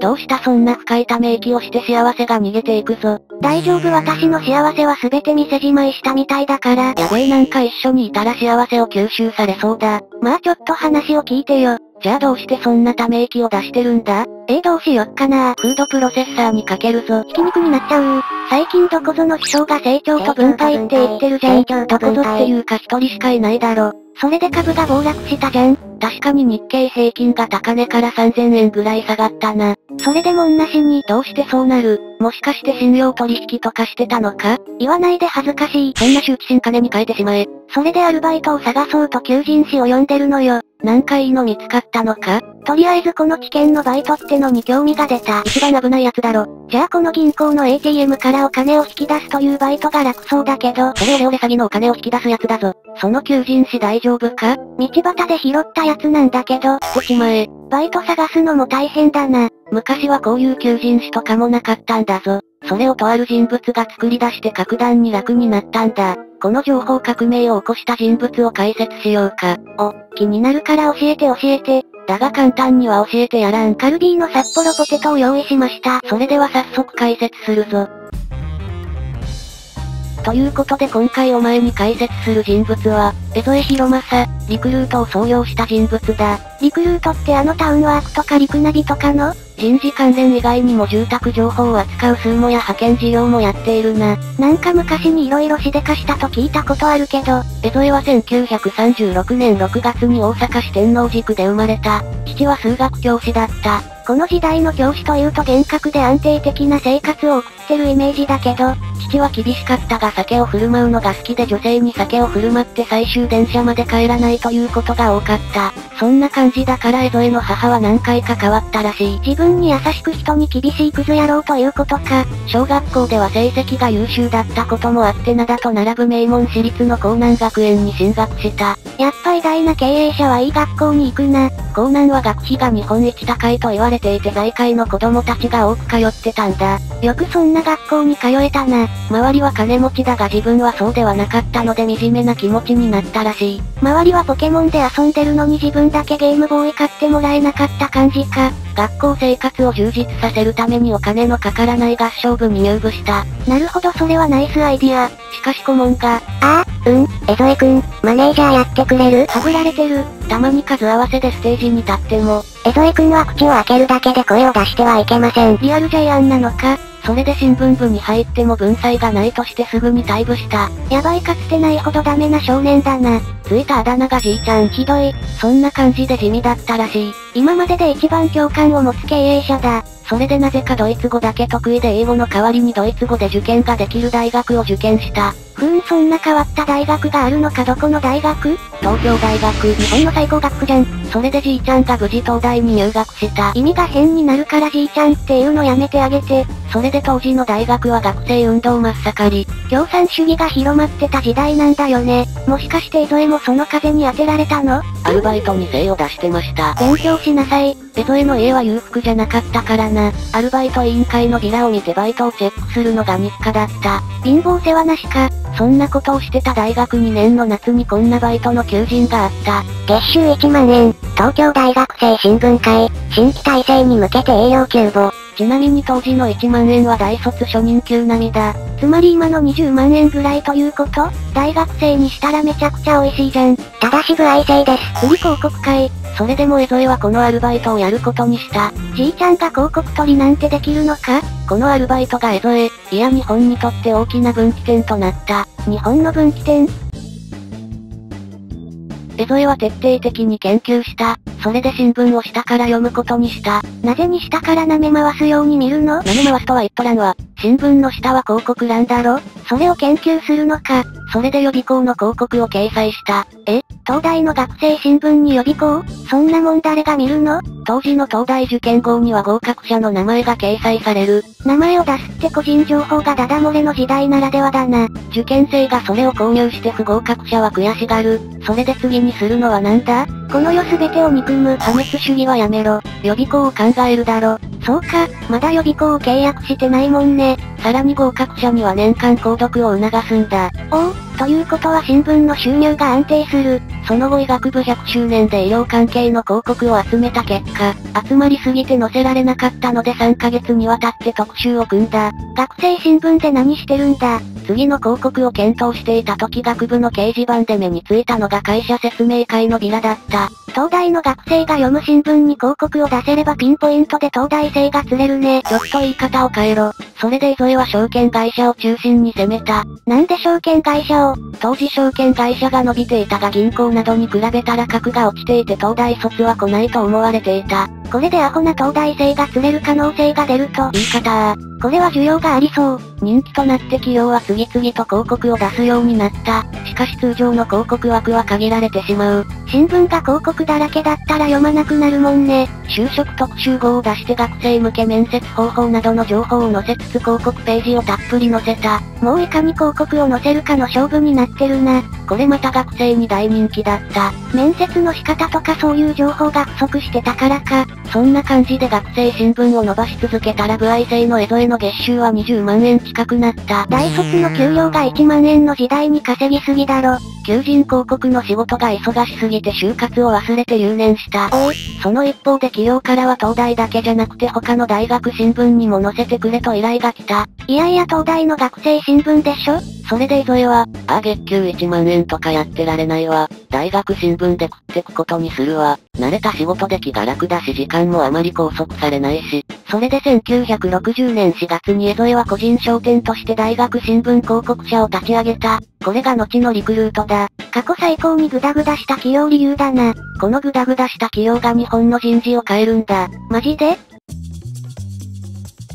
どうしたそんな深いため息をして幸せが逃げていくぞ。大丈夫私の幸せは全て店じまいしたみたいだから。やべえなんか一緒にいたら幸せを吸収されそうだ。まあちょっと話を聞いてよ。じゃあどうしてそんなため息を出してるんだ？えー、どうしよっかなフードプロセッサーにかけるぞ。ひき肉になっちゃう。最近どこぞの首相が成長と分配って言ってるじゃん。どこぞっていうか一人しかいないだろ。それで株が暴落したじゃん。確かに日経平均が高値から3000円ぐらい下がったな。それでもんなしに、どうしてそうなる？もしかして信用取引とかしてたのか？言わないで恥ずかしい。そんな周知心金に変えてしまえ。それでアルバイトを探そうと求人誌を読んでるのよ。なんかいいの見つかったのか？とりあえずこの知見のバイトってのに興味が出た。一番危ないやつだろ。じゃあこの銀行の ATM からお金を引き出すというバイトが楽そうだけど。それオレオレ詐欺のお金を引き出すやつだぞ。その求人誌大丈夫か？道端で拾ったやつなんだけど。捨てちまえ。バイト探すのも大変だな。昔はこういう求人誌とかもなかったんだぞ。それをとある人物が作り出して格段に楽になったんだ。この情報革命を起こした人物を解説しようか。お、気になるから教えて教えて。だが簡単には教えてやらん。カルビーの札幌ポテトを用意しました。それでは早速解説するぞ。ということで今回お前に解説する人物は、江添博正、リクルートを創業した人物だ。リクルートってあのタウンワークとかリクナビとかの？人事関連以外にも住宅情報を扱う数もや派遣事業もやっているな。なんか昔に色々しでかしたと聞いたことあるけど、江添は1936年6月に大阪市天王寺区で生まれた。父は数学教師だった。この時代の教師というと厳格で安定的な生活を送ってるイメージだけど、父は厳しかったが酒を振る舞うのが好きで女性に酒を振る舞って最終電車まで帰らないということが多かった。そんな感じだから江添の母は何回か変わったらしい。自分に優しく人に厳しいクズ野郎ということか。小学校では成績が優秀だったこともあって灘と並ぶ名門私立の江南学園に進学した。やっぱ偉大な経営者はいい学校に行くな。江南は学費が日本一高いと言われていて財界の子供たちが多く通ってたんだ。よくそんな学校に通えたな。周りは金持ちだが自分はそうではなかったので惨めな気持ちになったらしい。周りはポケモンで遊んでるのに自分だけゲームボーイ買ってもらえなかった感じか。学校生活を充実させるためにお金のかからない合唱部に入部した。なるほどそれはナイスアイディア。しかし顧問が、ああ、うん、江添くん、マネージャーやってくれる？はぶられてる。たまに数合わせでステージに立っても、江添くんは口を開けるだけで声を出してはいけません。リアルジャイアンなのか？それで新聞部に入っても文才がないとしてすぐに退部した。やばいかつてないほどダメな少年だな。ついたあだ名がじいちゃん。ひどい。そんな感じで地味だったらしい。今までで一番共感を持つ経営者だ。それでなぜかドイツ語だけ得意で英語の代わりにドイツ語で受験ができる大学を受験した。ふーんそんな変わった大学があるのかどこの大学？東京大学。日本の最高学府じゃん。それでじいちゃんが無事東大に入学した。意味が変になるからじいちゃんっていうのやめてあげて。それで当時の大学は学生運動真っ盛り。共産主義が広まってた時代なんだよね。もしかして江添もその風に当てられたの？アルバイトに精を出してました。勉強しなさい。江添の家は裕福じゃなかったからな。アルバイト委員会のビラを見てバイトをチェックするのが日課だった。貧乏世話なしか。そんなことをしてた大学2年の夏にこんなバイトの求人があった。月収1万円、東京大学生新聞会、新規体制に向けて営業急募。ちなみに当時の1万円は大卒初任給並みだ。つまり今の20万円ぐらいということ？大学生にしたらめちゃくちゃ美味しいじゃん。ただし不愛制です。売り広告会。それでも江添はこのアルバイトをやることにした。じいちゃんが広告取りなんてできるのか？このアルバイトが江添、いや日本にとって大きな分岐点となった。日本の分岐点？江添は徹底的に研究した。それで新聞を下から読むことにした。なぜに下から舐め回すように見るの？舐め回すとは言っとらんわ。新聞の下は広告欄だろ？それを研究するのか？それで予備校の広告を掲載した。え？東大の学生新聞に予備校？そんなもん誰が見るの？当時の東大受験号には合格者の名前が掲載される。名前を出すって個人情報がダダ漏れの時代ならではだな。受験生がそれを購入して不合格者は悔しがる。それで次にするのはなんだ？この世すべてを憎む破滅主義はやめろ。予備校を考えるだろ。そうか、まだ予備校を契約してないもんね。さらに合格者には年間購読を促すんだ。おお、ということは新聞の収入が安定する。その後医学部100周年で医療関係の広告を集めた結果、集まりすぎて載せられなかったので3ヶ月にわたって特集を組んだ。学生新聞で何してるんだ次の広告を検討していた時学部の掲示板で目についたのが会社説明会のビラだった。東大の学生が読む新聞に広告を出せればピンポイントで東大生が釣れるね。ちょっと言い方を変えろ。それで磯江は証券会社を中心に攻めた。なんで証券会社を？当時証券会社が伸びていたが銀行などに比べたら格が落ちていて東大卒は来ないと思われていた。これでアホな東大生が釣れる可能性が出ると。言い方これは需要がありそう。人気となって企業は次々と広告を出すようになった。しかし通常の広告枠は限られてしまう。新聞が広告だらけだったら読まなくなるもんね。就職特集号を出して学生向け面接方法などの情報を載せつつ広告ページをたっぷり載せた。もういかに広告を載せるかの勝負になってるな。これまた学生に大人気だった。面接の仕方とかそういう情報が不足してたからか。そんな感じで学生新聞を伸ばし続けたら部合制の江戸への月収は20万円近くなった。大卒の給料が1万円の時代に稼ぎすぎだろ。求人広告の仕事が忙しすぎて就活を忘れて留年した。その一方で企業からは東大だけじゃなくて他の大学新聞にも載せてくれと依頼が来た。いやいや東大の学生新聞でしょ？それで磯江は、あ、月給1万円とかやってられないわ。大学新聞で食ってくことにするわ。慣れた仕事で気が楽だし時間もあまり拘束されないし。それで1960年4月に江戸江は個人商店として大学新聞広告社を立ち上げた。これが後のリクルートだ。過去最高にグダグダした企業理由だな。このグダグダした企業が日本の人事を変えるんだ。マジで？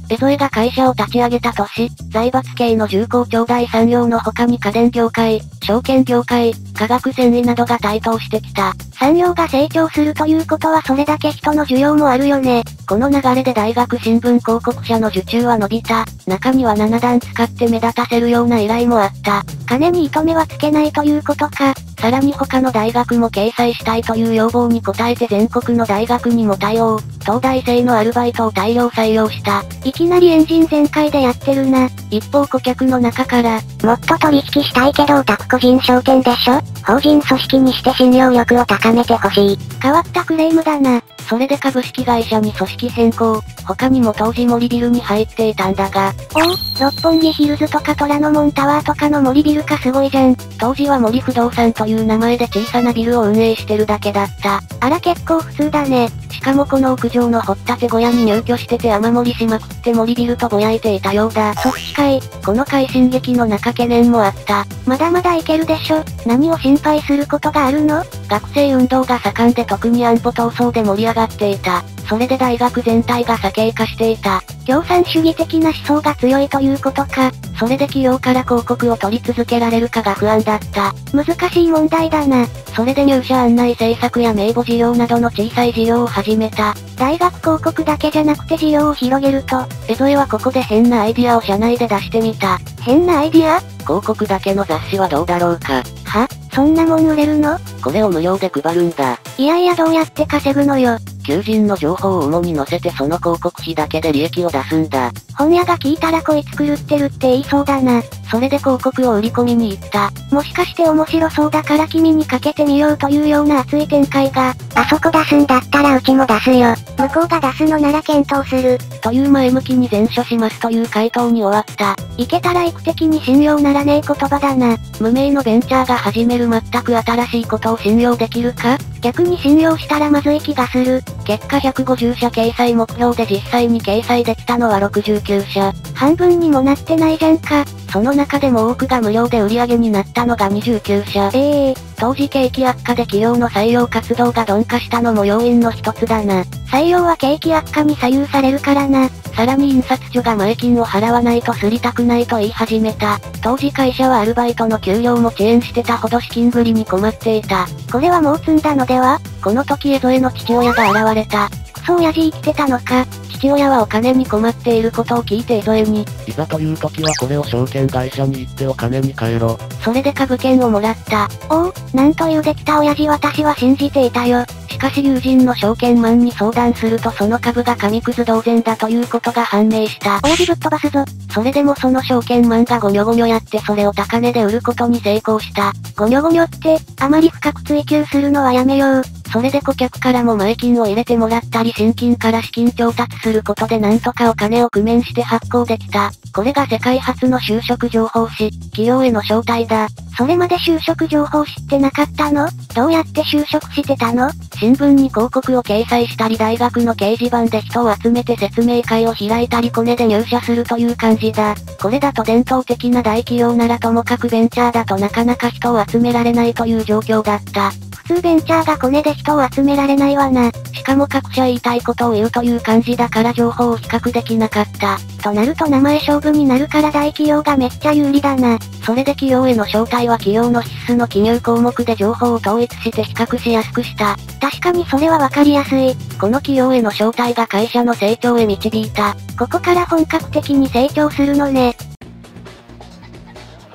江添が会社を立ち上げた年、財閥系の重工長大産業の他に家電業界、証券業界、化学繊維などが台頭してきた。産業が成長するということはそれだけ人の需要もあるよね。この流れで大学新聞広告社の受注は伸びた。中には7段使って目立たせるような依頼もあった。金に糸目はつけないということか。さらに他の大学も掲載したいという要望に応えて全国の大学にも対応。東大生のアルバイトを大量採用した。いきなりエンジン全開でやってるな。一方顧客の中から、もっと取引したいけどオタク個人商店でしょ？法人組織にして信用力を高めてほしい。変わったクレームだな。それで株式会社に組織変更。他にも当時森ビルに入っていたんだが。おお、六本木ヒルズとか虎ノ門タワーとかの森ビルかすごいじゃん。当時は森不動産という名前で小さなビルを運営してるだけだった。あら結構普通だね。しかもこの屋上の掘ったて小屋に入居してて雨漏りしまくって森ビルとぼやいていたようだ。組織会。この快進撃の中懸念もあった。まだまだいけるでしょ。何を心配することがあるの？学生運動が盛んで特に安保闘争で盛り上がっていた。それで大学全体が左傾化していた。共産主義的な思想が強いということか。それで企業から広告を取り続けられるかが不安だった。難しい問題だな。それで入社案内政策や名簿事業などの小さい事業を始めた。大学広告だけじゃなくて事業を広げると、江戸はここで変なアイディアを社内で出してみた。変なアイディア？広告だけの雑誌はどうだろうか。は？そんなもん売れるの？これを無料で配るんだ。いやいやどうやって稼ぐのよ。求人の情報を主に載せてその広告費だけで利益を出すんだ。本屋が聞いたらこいつ狂ってるって言いそうだな。それで広告を売り込みに行った。もしかして面白そうだから君にかけてみようというような熱い展開が。あそこ出すんだったらうちも出すよ。向こうが出すのなら検討する。という前向きに全書しますという回答に終わった。いけたら行く的に信用ならねえ言葉だな。無名のベンチャーが始める全く新しいことを信用できるか逆に信用したらまずい気がする。結果150社掲載目標で実際に掲載できたのは69社。半分にもなってないじゃんか。その中でも多くが無料で売り上げになったのが29社。ええー、当時景気悪化で企業の採用活動が鈍化したのも要因の一つだな。採用は景気悪化に左右されるからな。さらに印刷所が前金を払わないとすりたくないと言い始めた。当時会社はアルバイトの給料も遅延してたほど資金繰りに困っていた。これはもう積んだのでは？この時江戸への父親が現れた。クソ親父生きてたのか。父親はお金に困っていることを聞いて江戸へに。いざという時はこれを証券会社に行ってお金に換えろ。それで株券をもらった。おお、なんというできた親父私は信じていたよ。しかし友人の証券マンに相談するとその株が紙くず同然だということが判明した。親父ぶっ飛ばすぞ。それでもその証券マンがゴニョゴニョやってそれを高値で売ることに成功した。ゴニョゴニョって、あまり深く追求するのはやめよう。それで顧客からも前金を入れてもらったり新金から資金調達することでなんとかお金を工面して発行できた。これが世界初の就職情報誌、企業への招待だ。それまで就職情報知ってなかったの？どうやって就職してたの？新聞に広告を掲載したり大学の掲示板で人を集めて説明会を開いたりコネで入社するという感じだ。これだと伝統的な大企業ならともかくベンチャーだとなかなか人を集められないという状況だった。普通ベンチャーがコネで人を集められないわな。しかも各社言いたいことを言うという感じだから情報を比較できなかった。となると名前勝負になるから大企業がめっちゃ有利だな。それで企業への招待は企業の必須の記入項目で情報を統一して比較しやすくした。確かにそれはわかりやすい。この企業への招待が会社の成長へ導いた。ここから本格的に成長するのね。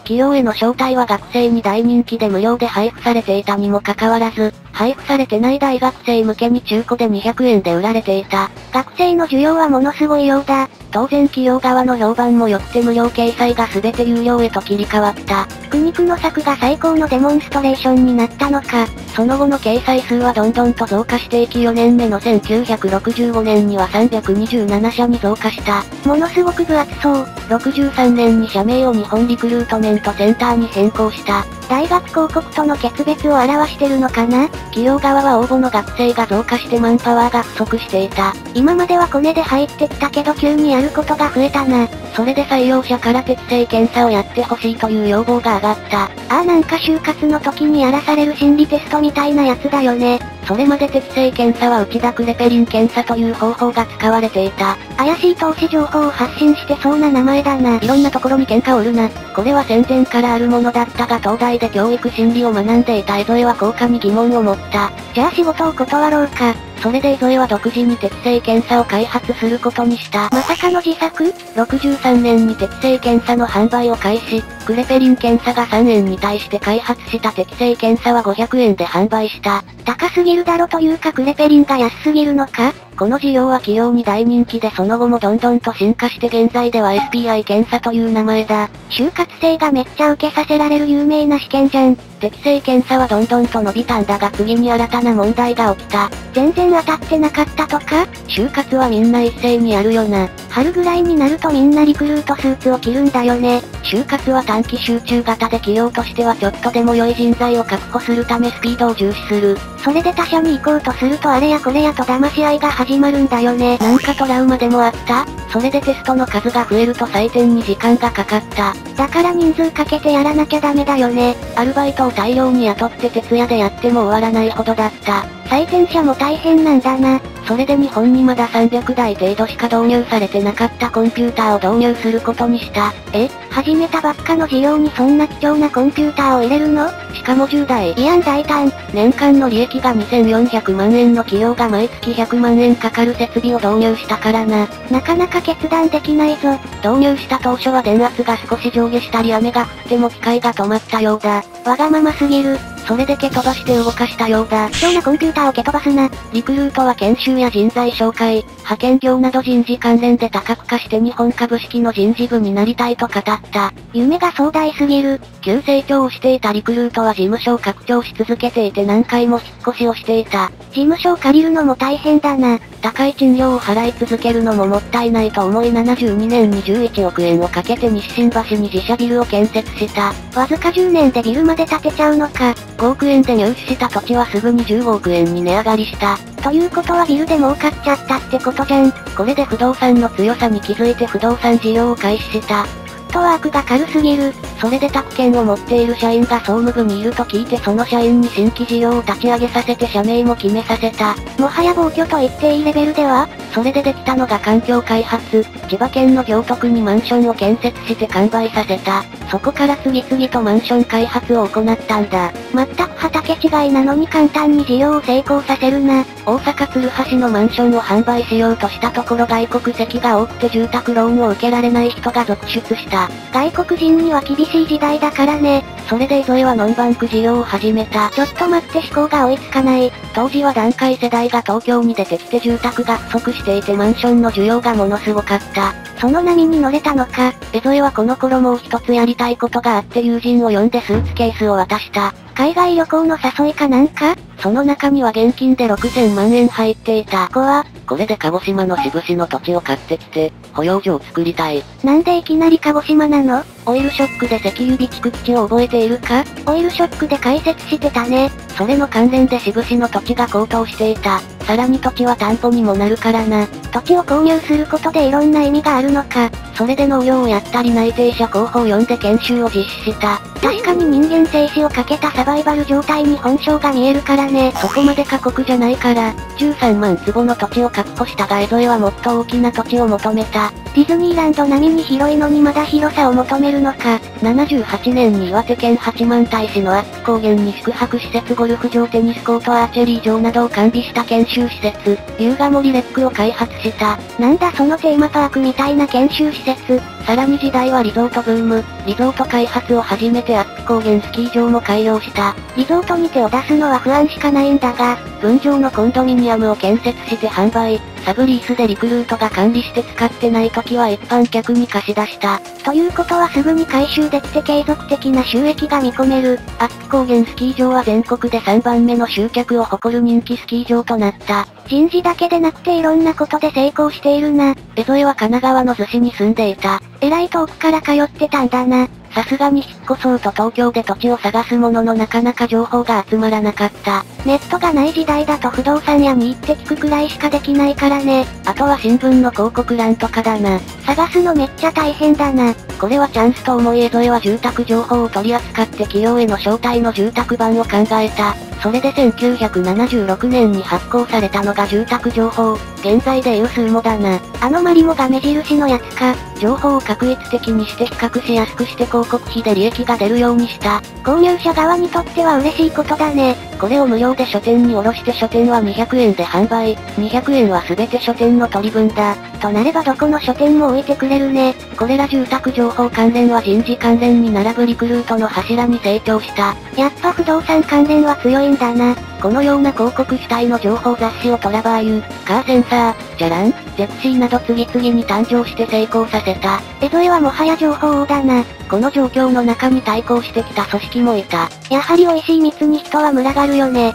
企業への招待は学生に大人気で無料で配布されていたにもかかわらず、配布されてない大学生向けに中古で200円で売られていた。学生の需要はものすごいようだ。当然企業側の評判も良くて無料掲載が全て有料へと切り替わった。苦肉の策が最高のデモンストレーションになったのか。その後の掲載数はどんどんと増加していき4年目の1965年には327社に増加した。ものすごく分厚そう。63年に社名を日本リクルートメントセンターに変更した。大学広告との決別を表してるのかな？企業側は応募の学生が増加してマンパワーが不足していた。今まではコネで入ってきたけど急にやることが増えたな。それで採用者から適正検査をやってほしいという要望が上がった。ああなんか就活の時にやらされる心理テストみたいなやつだよね。それまで適正検査は内田クレペリン検査という方法が使われていた。怪しい投資情報を発信してそうな名前だな。いろんなところに喧嘩を売るな。これは戦前からあるものだったが東大で教育心理を学んでいた江添は効果に疑問を持った。じゃあ仕事を断ろうか。それで江添は独自に適正検査を開発することにした。まさかの自作 ?63 年に適正検査の販売を開始。クレペリン検査が3円に対して開発した適正検査は500円で販売した。高すぎるだろというかクレペリンが安すぎるのか？この事業は企業に大人気でその後もどんどんと進化して現在では SPI 検査という名前だ。就活生がめっちゃ受けさせられる有名な試験じゃん。適正検査はどんどんと伸びたんだが次に新たな問題が起きた。全然当たってなかったとか？就活はみんな一斉にやるよな。春ぐらいになるとみんなリクルートスーツを着るんだよね。就活は短期集中型で企業としてはちょっとでも良い人材を確保するためスピードを重視する。それで他社に行こうとするとあれやこれやと騙し合いが始まるんだよね。なんかトラウマでもあったそれでテストの数が増えると採点に時間がかかった。だから人数かけてやらなきゃダメだよね。アルバイトを大量に雇って徹夜でやっても終わらないほどだった。採点者も大変なんだな。それで日本にまだ300台程度しか導入されてなかったコンピューターを導入することにした。え？始めたばっかの事業にそんな貴重なコンピューターを入れるの？しかも10台。いやん大胆。年間の利益が2400万円の企業が毎月100万円かかる設備を導入したからな。なかなか決断できないぞ。導入した当初は電圧が少し上下したり雨が降っても機械が止まったようだ。わがまますぎる。それで蹴飛ばして動かしたようだ。貴重なコンピューターを蹴飛ばすな。リクルートは研修や人材紹介、派遣業など人事関連で多角化して日本株式の人事部になりたいと語った。夢が壮大すぎる。急成長をしていたリクルートは事務所を拡張し続けていて何回も引っ越しをしていた。事務所を借りるのも大変だな。高い賃料を払い続けるのももったいないと思い72年に11億円をかけて日清橋に自社ビルを建設した。わずか10年でビルまで建てちゃうのか。5億円で入手した土地はすぐに15億円に値上がりした。ということはビルで儲かっちゃったってことじゃん。これで不動産の強さに気づいて不動産事業を開始した。フットワークが軽すぎる。それで宅建を持っている社員が総務部にいると聞いてその社員に新規事業を立ち上げさせて社名も決めさせた。もはや暴挙と言っていいレベルではそれでできたのが環境開発、千葉県の行徳にマンションを建設して完売させた。そこから次々とマンション開発を行ったんだ。全く畑違いなのに簡単に事業を成功させるな。大阪鶴橋のマンションを販売しようとしたところ外国籍が多くて住宅ローンを受けられない人が続出した。外国人には厳しい時代だからね。それで磯江はノンバンク事業を始めた。ちょっと待って思考が追いつかない。当時は段階世代が東京に出てきて住宅が不足していてマンションの需要がものすごかった。その波に乗れたのか。江添はこの頃もう一つやりたいことがあって友人を呼んでスーツケースを渡した。海外旅行の誘いかなんか？その中には現金で6000万円入っていた。怖これで鹿児島の渋市の土地を買ってきて、保養所を作りたい。なんでいきなり鹿児島なの？オイルショックで石油備蓄基地を覚えているか？オイルショックで解説してたね。それの関連で渋市の土地が高騰していた。さらに土地は担保にもなるからな。土地を購入することでいろんな意味があるのか。それで農業をやったり内定者候補を呼んで研修を実施した。確かに人間生死をかけたサバイバル状態に本性が見えるからね。そこまで過酷じゃないから、13万坪の土地を確保したが江添はもっと大きな土地を求めた。ディズニーランド並みに広いのにまだ広さを求めるのか。78年に岩手県八幡平市のアップ高原に宿泊施設ゴルフ場テニスコートアーチェリー場などを完備した研修施設、優雅森レックを開発した。なんだそのテーマパークみたいな研修施設。さらに時代はリゾートブーム、リゾート開発を始めてアップ高原スキー場も開業した。リゾートに手を出すのは不安しかないんだが、分譲のコンドミニアムを建設して販売、サブリースでリクルートが管理して使ってない時は一般客に貸し出した。ということはすぐに回収できて継続的な収益が見込める。アップ高原スキー場は全国で3番目の集客を誇る人気スキー場となった。人事だけでなくていろんなことで成功しているな。江添は神奈川の逗子に住んでいた。えらい遠くから通ってたんだな。さすがに引っ越そうと東京で土地を探すもののなかなか情報が集まらなかった。ネットがない時代だと不動産屋に行って聞くくらいしかできないからね。あとは新聞の広告欄とかだな。探すのめっちゃ大変だな。これはチャンスと思い江添は住宅情報を取り扱って企業への招待の住宅版を考えた。それで1976年に発行されたのが住宅情報。現在でいうスーモだな。あのマリモが目印のやつか。情報を確一的にして比較しやすくして広告費で利益が出るようにした。購入者側にとっては嬉しいことだね。これを無料で書店に卸して書店は200円で販売。200円は全て書店の取り分だ。となればどこの書店も置いてくれるね。これら住宅情報関連は人事関連に並ぶリクルートの柱に成長した。やっぱ不動産関連は強いんだな。このような広告主体の情報雑誌をトラバーユ、カーセンサー、ジャラン、ゼクシーなど次々に誕生して成功させた。江添はもはや情報王だな。この状況の中に対抗してきた組織もいた。やはり美味しい蜜に人は群がるよね。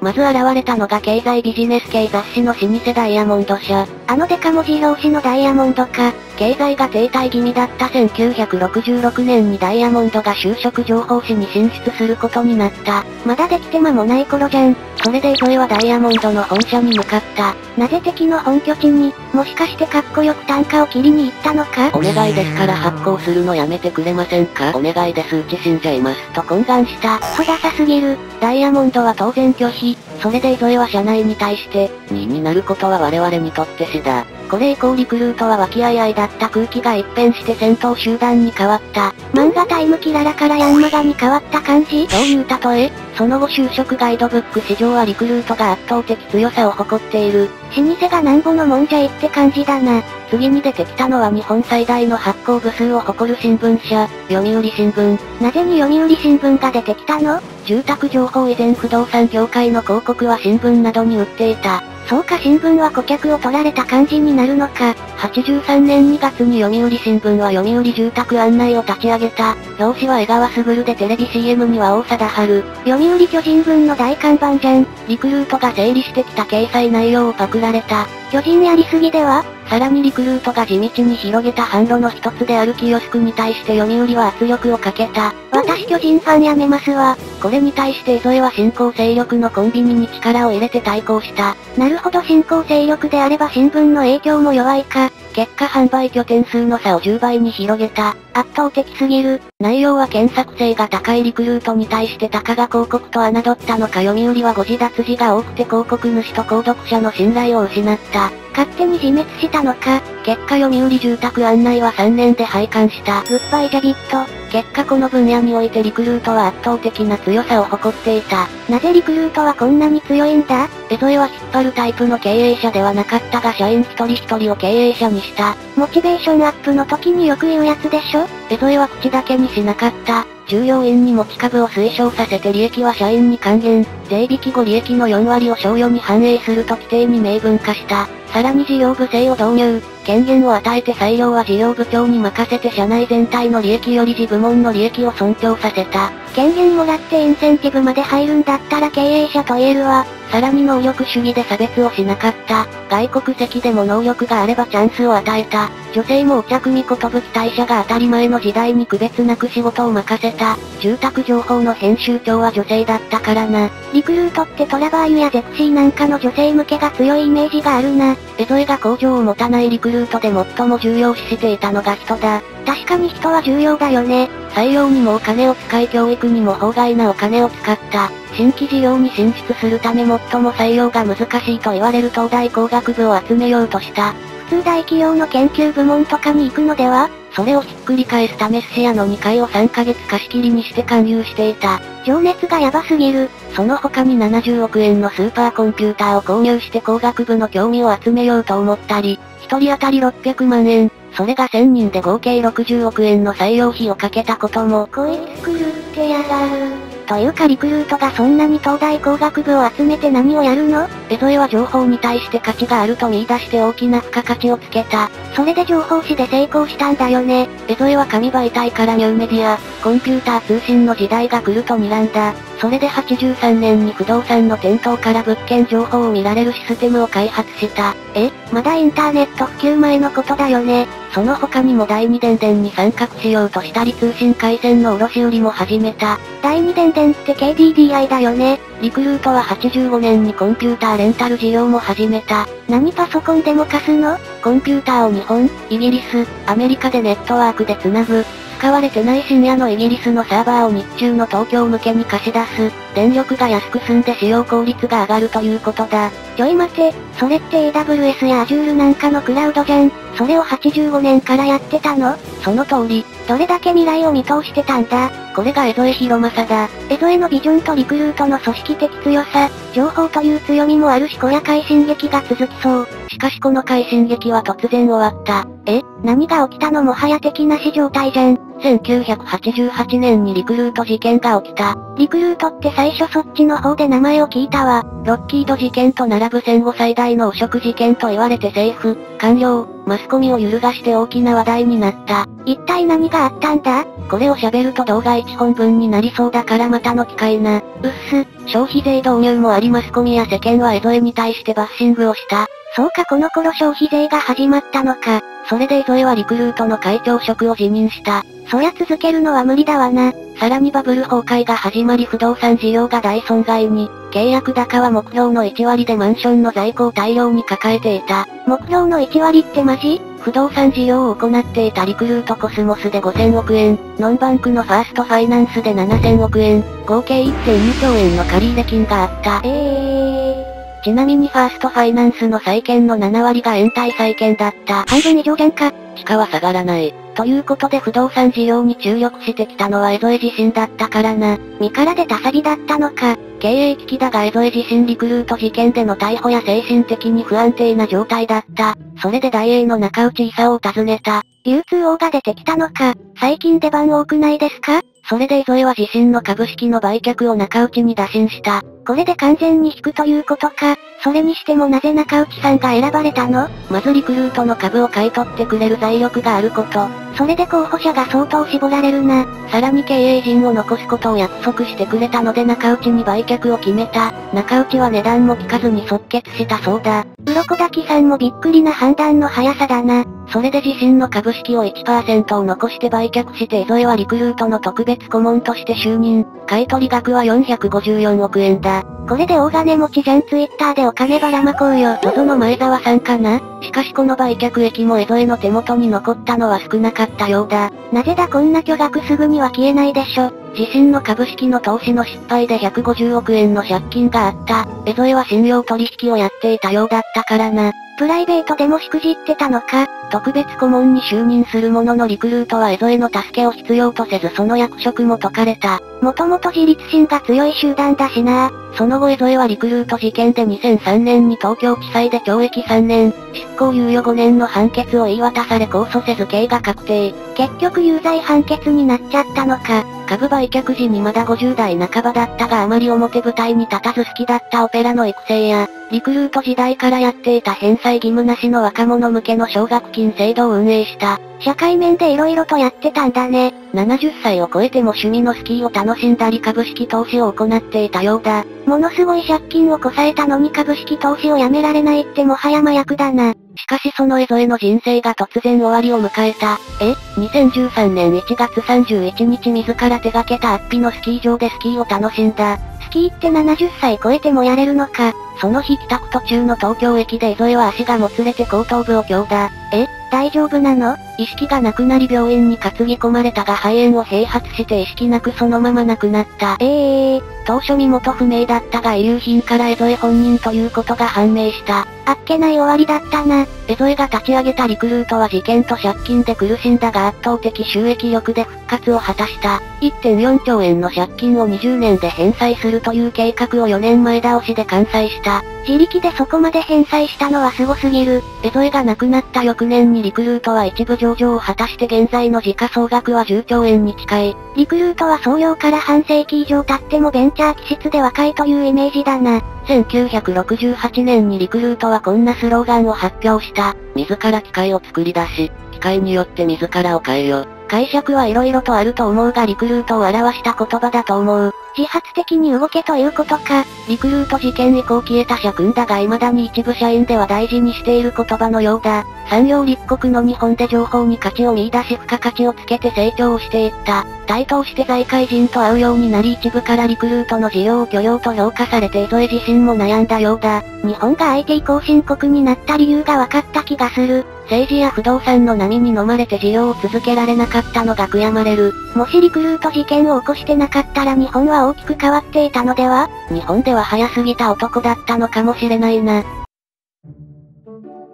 まず現れたのが経済ビジネス系雑誌の老舗ダイヤモンド社。あのデカ文字表紙のダイヤモンドか。経済が停滞気味だった1966年にダイヤモンドが就職情報誌に進出することになった。まだできて間もない頃じゃん。それで糸井はダイヤモンドの本社に向かった。なぜ敵の本拠地に、もしかしてかっこよく単価を切りに行ったのかお願いですから発行するのやめてくれませんかお願いですうち死んじゃいます。と懇願した。ほださすぎる。ダイヤモンドは当然拒否。それで磯江は社内に対して、2位になることは我々にとって死だ。これ以降リクルートは和気あいあいだった空気が一変して戦闘集団に変わった。漫画タイムキララからヤンマガに変わった感じ？どういう例え？その後就職ガイドブック市場はリクルートが圧倒的強さを誇っている。老舗がなんぼのもんじゃいって感じだな。次に出てきたのは日本最大の発行部数を誇る新聞社、読売新聞。なぜに読売新聞が出てきたの？住宅情報以前不動産業界の広告は新聞などに売っていた。そうか新聞は顧客を取られた感じになるのか。83年2月に読売新聞は読売住宅案内を立ち上げた。表紙は江川卓でテレビ CM には大貞治。読売巨人軍の大看板じゃん。リクルートが整理してきた掲載内容をパクられた。巨人やりすぎではさらにリクルートが地道に広げた販路の一つであるキヨスクに対して読売は圧力をかけた。私巨人ファンやめますわ。これに対して江添は新興勢力のコンビニに力を入れて対抗した。なるほど新興勢力であれば新聞の影響も弱いか。結果販売拠点数の差を10倍に広げた。圧倒的すぎる。内容は検索性が高いリクルートに対してたかが広告と侮ったのか読売は誤字脱字が多くて広告主と購読者の信頼を失った。勝手に自滅したのか。結果読売住宅案内は3年で廃刊した。グッバイジャビット。結果この分野においてリクルートは圧倒的な強さを誇っていた。なぜリクルートはこんなに強いんだ？江添は引っ張るタイプの経営者ではなかったが社員一人一人を経営者にした。モチベーションアップの時によく言うやつでしょ？江添は口だけにしなかった。従業員に持ち株を推奨させて利益は社員に還元、税引き後利益の4割を賞与に反映すると規定に明文化した。さらに事業部制を導入、権限を与えて採用は事業部長に任せて社内全体の利益より自部門の利益を尊重させた。権限もらってインセンティブまで入るんだったら経営者と言えるわ。さらに能力主義で差別をしなかった。外国籍でも能力があればチャンスを与えた。女性もお茶組ことぶき大社が当たり前の時代に区別なく仕事を任せた。住宅情報の編集長は女性だったからな。リクルートってトラバーユやゼクシーなんかの女性向けが強いイメージがあるな。江添が工場を持たないリクルートで最も重要視していたのが人だ。確かに人は重要だよね。採用にもお金を使い教育にも法外なお金を使った。新規事業に進出するため最も採用が難しいと言われる東大工学部を集めようとした。普通大企業の研究部門とかに行くのでは？それをひっくり返すため寿司屋の2階を3ヶ月貸し切りにして勧誘していた。情熱がヤバすぎる。その他に70億円のスーパーコンピューターを購入して工学部の興味を集めようと思ったり、1人当たり600万円、それが1000人で合計60億円の採用費をかけたことも。こいつ狂ってやがる。というかリクルートがそんなに東大工学部を集めて何をやるの？江添は情報に対して価値があると見出して大きな付加価値をつけた。それで情報誌で成功したんだよね。江添は紙媒体からニューメディア、コンピューター通信の時代が来ると睨んだ。それで83年に不動産の店頭から物件情報を見られるシステムを開発した。え？まだインターネット普及前のことだよね。その他にも第二電電に参画しようとしたり通信回線の卸売りも始めた。第二電電って KDDI だよね。リクルートは85年にコンピューターレンタル事業も始めた。何パソコンでも貸すの？コンピューターを日本、イギリス、アメリカでネットワークで繋ぐ。使われてない深夜のイギリスのサーバーを日中の東京向けに貸し出す。電力が安く済んで使用効率が上がるということだ。ちょい待て、それって AWS や Azure なんかのクラウドじゃん。それを85年からやってたの？その通り。どれだけ未来を見通してたんだ？これが江添博正だ。江添のビジョンとリクルートの組織的強さ、情報という強みもあるしこや快進撃が続きそう。しかしこの快進撃は突然終わった。え？何が起きたのもはや敵なし状態じゃん。1988年にリクルート事件が起きた。リクルートって最初そっちの方で名前を聞いたわ。ロッキード事件と並ぶ戦後最大の汚職事件と言われて政府、官僚、マスコミを揺るがして大きな話題になった。一体何があったんだ？これを喋ると動画1本分になりそうだからまたの機会な。うっす、消費税導入もありマスコミや世間は江添に対してバッシングをした。そうかこの頃消費税が始まったのか。それで江添はリクルートの会長職を辞任した。そりゃ続けるのは無理だわな。さらにバブル崩壊が始まり不動産事業が大損害に、契約高は目標の1割でマンションの在庫を大量に抱えていた。目標の1割ってマジ？不動産事業を行っていたリクルートコスモスで5000億円、ノンバンクのファーストファイナンスで7000億円、合計1.2兆円の借入金があった。えー。ちなみにファーストファイナンスの債券の7割が延滞債券だった。半分以上じゃんか。地価は下がらない。ということで不動産事業に注力してきたのは江添自身だったからな。身から出たサビだったのか。経営危機だが江添自身リクルート事件での逮捕や精神的に不安定な状態だった。それで大英の中内勲を訪ねた。流通王が出てきたのか。最近出番多くないですか？それで江添は自身の株式の売却を中内に打診した。これで完全に引くということか。それにしてもなぜ中内さんが選ばれたの？まずリクルートの株を買い取ってくれる財力があること。それで候補者が相当絞られるな。さらに経営陣を残すことを約束してくれたので中内に売却を決めた。中内は値段も聞かずに即決したそうだ。鱗滝さんもびっくりな判断の速さだな。それで自身の株式を1%を残して売却して江添はリクルートの特別顧問として就任。買取額は454億円だ。これで大金持ちじゃんツイッターでお金ばらまこうよ。ゾゾの前澤さんかな？しかしこの売却益も江添の手元に残ったのは少なかったようだ。なぜだこんな巨額すぐには消えないでしょ？自身の株式の投資の失敗で150億円の借金があった。江添は信用取引をやっていたようだったからな。プライベートでもしくじってたのか？特別顧問に就任する者のリクルートは江添の助けを必要とせずその役職も解かれた。もともと自立心が強い集団だしなその後江添はリクルート事件で2003年に東京地裁で懲役3年、執行猶予5年の判決を言い渡され控訴せず刑が確定。結局有罪判決になっちゃったのか。株売却時にまだ50代半ばだったがあまり表舞台に立たず好きだったオペラの育成や、リクルート時代からやっていた返済義務なしの若者向けの奨学金制度を運営した。社会面で色々とやってたんだね。70歳を超えても趣味のスキーを楽しんだり株式投資を行っていたようだ。ものすごい借金をこさえたのに株式投資をやめられないってもはや麻薬だな。しかしその江添の人生が突然終わりを迎えた。え ?2013 年1月31日自ら手掛けたアッピのスキー場でスキーを楽しんだ。スキーって70歳超えてもやれるのか。その日帰宅途中の東京駅で江添は足がもつれて後頭部を強打。え大丈夫なの？意識がなくなり病院に担ぎ込まれたが肺炎を併発して意識なくそのまま亡くなった。ええー、当初身元不明だったが遺留品から江添本人ということが判明した。あっけない終わりだったな。江添が立ち上げたリクルートは事件と借金で苦しんだが圧倒的収益力で復活を果たした。1.4兆円の借金を20年で返済するという計画を4年前倒しで完済した。自力でそこまで返済したのは凄すぎる。江添が亡くなった翌年にリクルートは一部上場を果たして現在の時価総額は10兆円に近い。リクルートは創業から半世紀以上経ってもベンチャー気質で若いというイメージだな。1968年にリクルートはこんなスローガンを発表した。自ら機械を作り出し、機械によって自らを変えよ。解釈は色々とあると思うがリクルートを表した言葉だと思う。自発的に動けということか。リクルート事件以降消えた社訓だが未だに一部社員では大事にしている言葉のようだ。産業立国の日本で情報に価値を見出し付加価値をつけて成長をしていった。対等して財界人と会うようになり一部からリクルートの事業を許容と評価されて江添自身も悩んだようだ。日本が IT 後進国になった理由が分かった気がする。政治や不動産の波に飲まれて事業を続けられなかったのが悔やまれる。もしリクルート事件を起こしてなかったら日本は大きく変わっていたのでは？日本では早すぎた男だったのかもしれないな。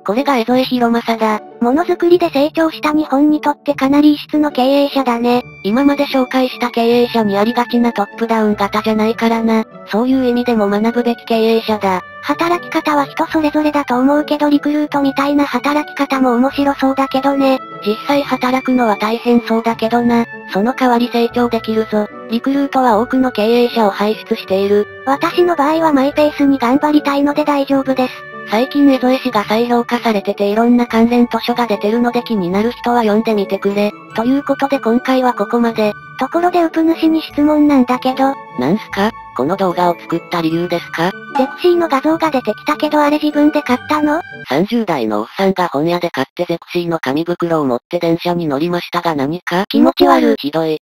これが江添博正だ。ものづくりで成長した日本にとってかなり異質の経営者だね。今まで紹介した経営者にありがちなトップダウン型じゃないからな。そういう意味でも学ぶべき経営者だ。働き方は人それぞれだと思うけどリクルートみたいな働き方も面白そうだけどね。実際働くのは大変そうだけどな。その代わり成長できるぞ。リクルートは多くの経営者を輩出している。私の場合はマイペースに頑張りたいので大丈夫です。最近江添氏が再評価されてていろんな関連図書が出てるので気になる人は読んでみてくれ。ということで今回はここまで。ところでウプ主に質問なんだけど。なんすか？この動画を作った理由ですか？ゼクシーの画像が出てきたけどあれ自分で買ったの ?30 代のおっさんが本屋で買ってゼクシーの紙袋を持って電車に乗りましたが何か？気持ち悪い。ひどい。